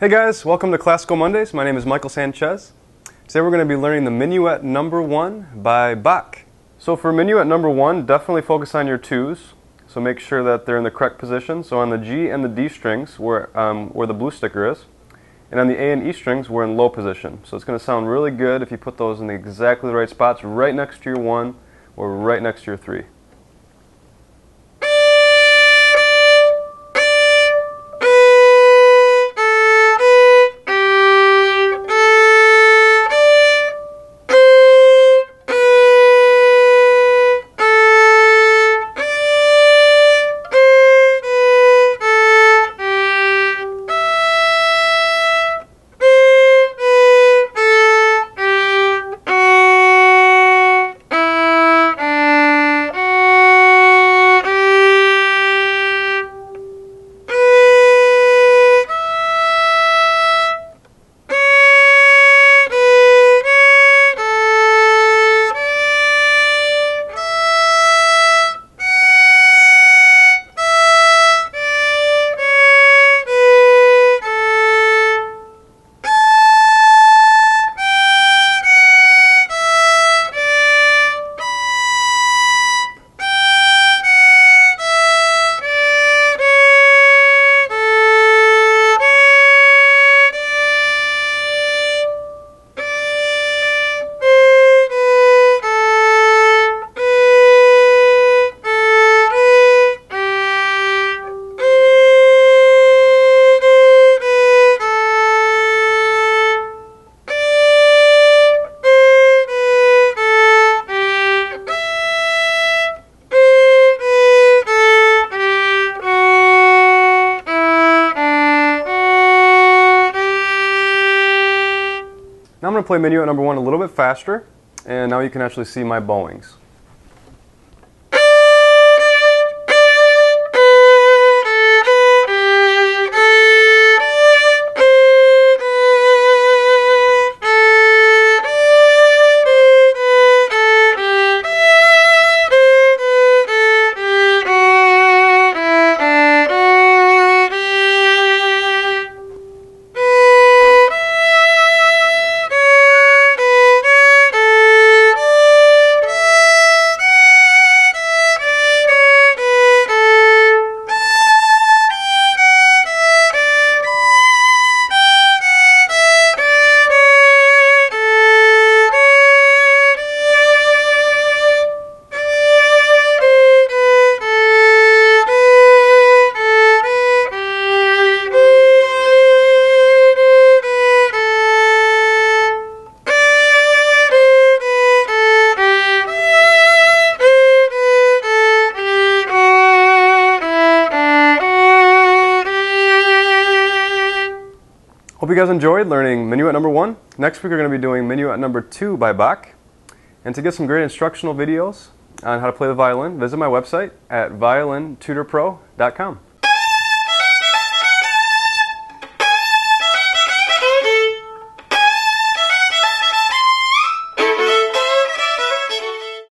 Hey guys, welcome to Classical Mondays. My name is Michael Sanchez. Today we're going to be learning the Minuet Number One by Bach. So for Minuet Number One, definitely focus on your twos. So make sure that they're in the correct position. So on the G and the D strings, where um, where the blue sticker is, and on the A and E strings, we're in low position. So it's going to sound really good if you put those in the exactly the right spots, right next to your one, or right next to your three. Now I'm going to play Minuet number one a little bit faster, and now you can actually see my bowings. Hope you guys enjoyed learning Minuet number one. Next week we're going to be doing Minuet number two by Bach. And to get some great instructional videos on how to play the violin, visit my website at violintutorpro.com.